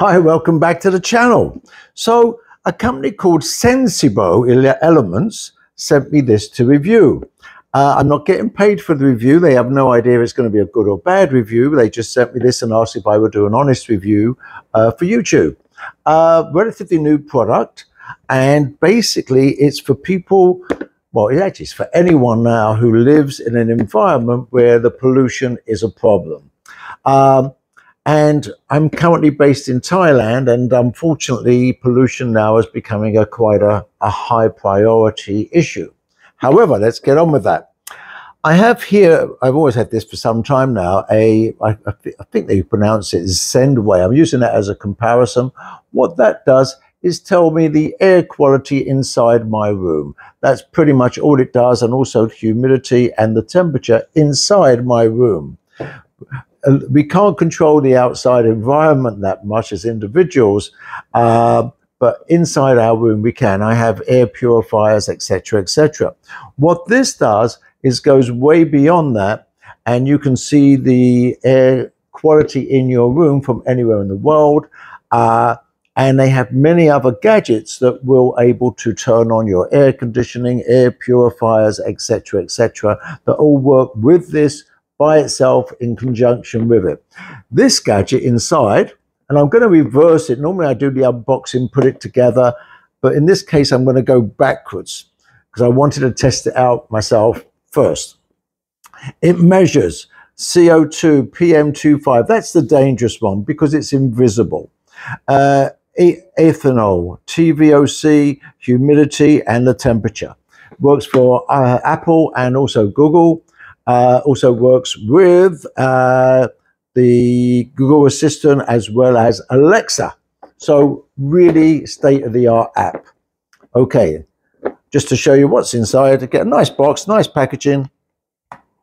Hi, welcome back to the channel. So a company called Sensibo Elements sent me this to review. Uh, I'm not getting paid for the review. They have no idea it's going to be a good or bad review. They just sent me this and asked if I would do an honest review uh, for YouTube. Uh, relatively new product. And basically, it's for people, well, it actually is for anyone now who lives in an environment where the pollution is a problem. Um, and I'm currently based in Thailand, and unfortunately, pollution now is becoming a quite a, a high priority issue. However, let's get on with that. I have here, I've always had this for some time now, a, I, I think they pronounce it Zendway. I'm using that as a comparison. What that does is tell me the air quality inside my room. That's pretty much all it does, and also humidity and the temperature inside my room. We can't control the outside environment that much as individuals, uh, but inside our room we can. I have air purifiers, etc., etc. What this does is goes way beyond that, and you can see the air quality in your room from anywhere in the world. Uh, and they have many other gadgets that will able to turn on your air conditioning, air purifiers, etc., etc., that all work with this by itself in conjunction with it. This gadget inside, and I'm going to reverse it. Normally I do the unboxing, put it together, but in this case I'm going to go backwards because I wanted to test it out myself first. It measures CO2, PM25. That's the dangerous one because it's invisible. Uh, ethanol, TVOC, humidity, and the temperature. Works for uh, Apple and also Google. Uh, also works with uh, the Google Assistant as well as Alexa. So really state-of-the-art app. Okay, just to show you what's inside, to get a nice box, nice packaging.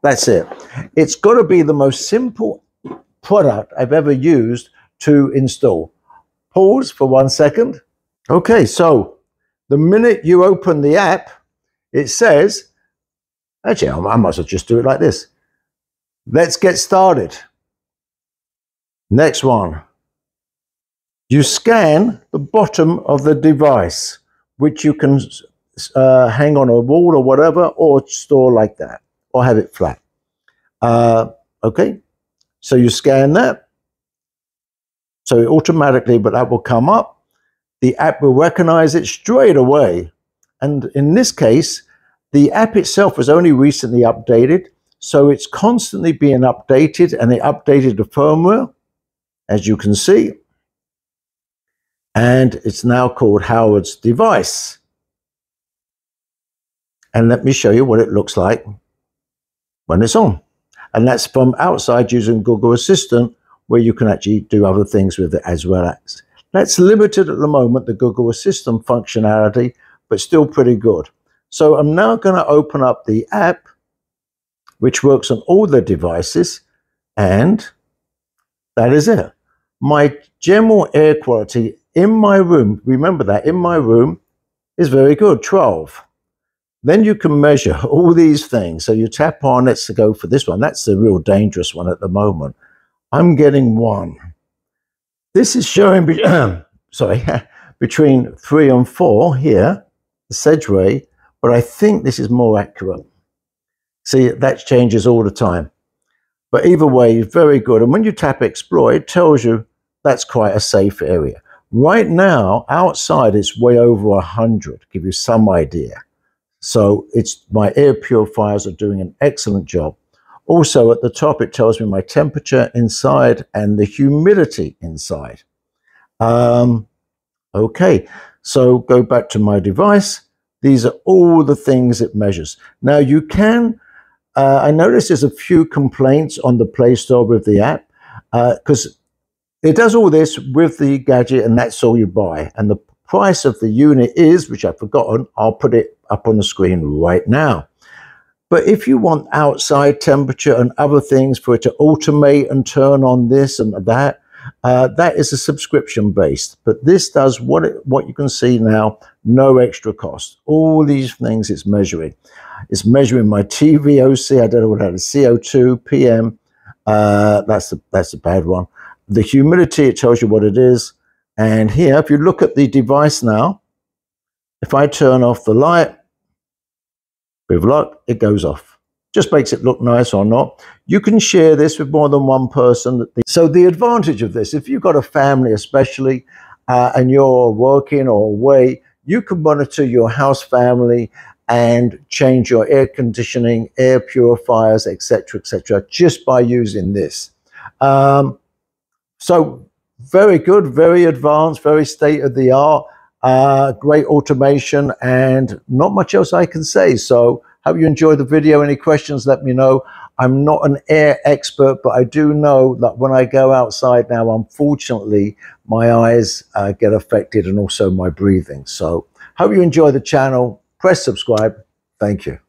That's it. It's got to be the most simple product I've ever used to install. Pause for one second. Okay, so the minute you open the app, it says, actually, I might as well just do it like this. Let's get started. Next one. You scan the bottom of the device, which you can uh, hang on a wall or whatever, or store like that, or have it flat. Uh, okay, so you scan that. So automatically, but that will come up. The app will recognize it straight away. And in this case, the app itself was only recently updated. So it's constantly being updated and they updated the firmware, as you can see. And it's now called Howard's device. And let me show you what it looks like when it's on. And that's from outside using Google Assistant where you can actually do other things with it as well. That's limited at the moment, the Google Assistant functionality, but still pretty good. So I'm now going to open up the app, which works on all the devices, and that is it. My general air quality in my room, remember that, in my room is very good, 12. Then you can measure all these things. So you tap on, let's go for this one. That's the real dangerous one at the moment. I'm getting one. This is showing, be sorry, between three and four here, the Sedgway, but I think this is more accurate. See, that changes all the time. But either way, very good. And when you tap explore, it tells you that's quite a safe area. Right now, outside, it's way over 100, give you some idea. So it's my air purifiers are doing an excellent job. Also at the top, it tells me my temperature inside and the humidity inside. Um, okay, so go back to my device. These are all the things it measures. Now you can, uh, I notice there's a few complaints on the Play Store with the app because uh, it does all this with the gadget and that's all you buy. And the price of the unit is, which I've forgotten, I'll put it up on the screen right now. But if you want outside temperature and other things for it to automate and turn on this and that, uh, that is a subscription based. But this does what it, what you can see now, no extra cost. All these things it's measuring. It's measuring my TVOC. I don't know what that is. CO2, PM. Uh, that's the that's a bad one. The humidity. It tells you what it is. And here, if you look at the device now, if I turn off the light, with luck, it goes off. Just makes it look nice or not. You can share this with more than one person. So the advantage of this, if you've got a family especially, uh, and you're working or away, you can monitor your house family and change your air conditioning, air purifiers, etc., etc., just by using this. Um, so very good, very advanced, very state of the art, uh, great automation, and not much else I can say. So hope you enjoyed the video. Any questions, let me know. I'm not an air expert, but I do know that when I go outside now, unfortunately, my eyes uh, get affected and also my breathing. So hope you enjoy the channel. Press subscribe. Thank you.